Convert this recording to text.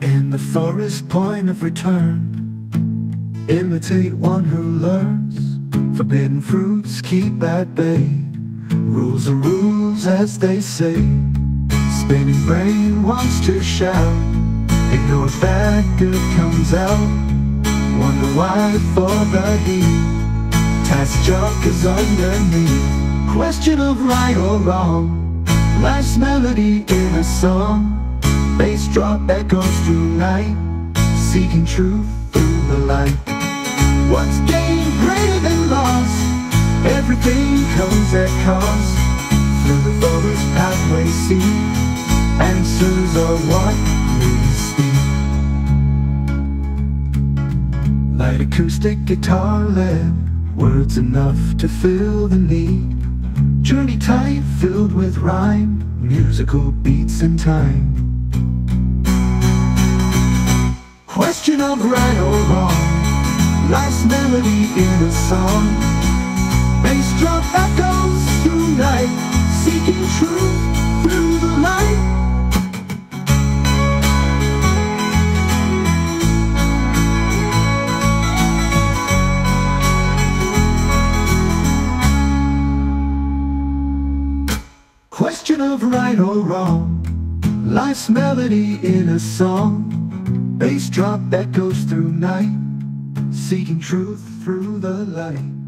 In the forest point of return. Imitate one who learns. Forbidden fruits keep at bay. Rules are rules as they say. Spinning brain wants to shout. Ignore bad, good comes out. Wonder why for the heat. Task junk is underneath. Question of right or wrong. Life's melody in a song Bass drop echoes through night Seeking truth through the light. What's gained greater than loss? Everything comes at cost. Through the forest pathway see Answers are what we speak. Light acoustic guitar led Words enough to fill the need. Journey tight filled with rhyme Musical beats and time Question of right or wrong. Life's melody in a song. Bass drum echoes through night Seeking truth through the light. Question of right or wrong. Life's melody in a song Bass drop that goes through night Seeking truth through the light